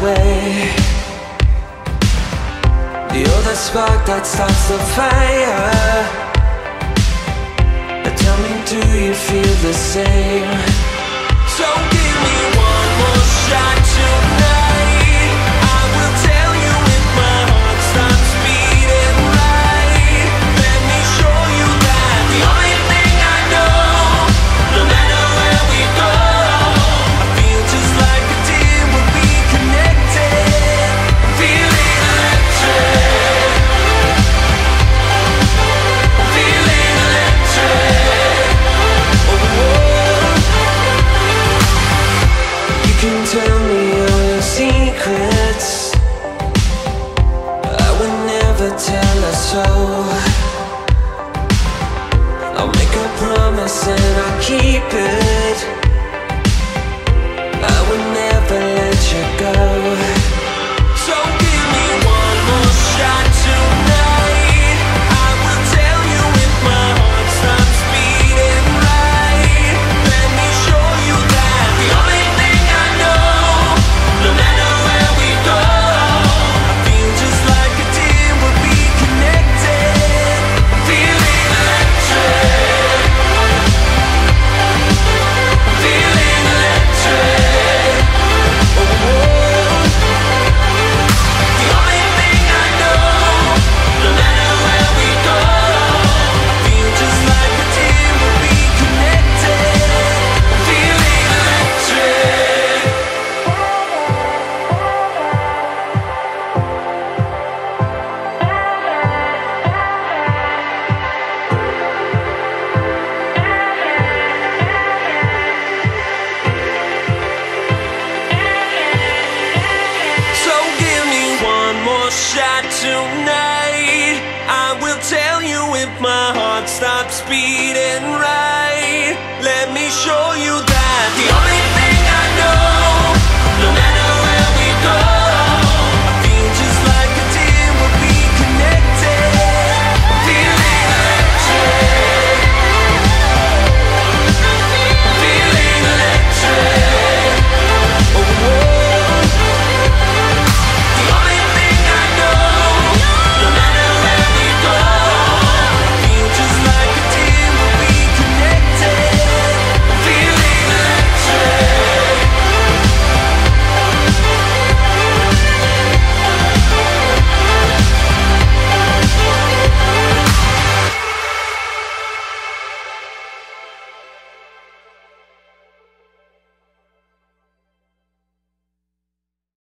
away You're the spark that starts the fire Tell me, do you feel the same? tell her so. I'll make a promise and I'll keep it. tonight. I will tell you if my heart stops beating right.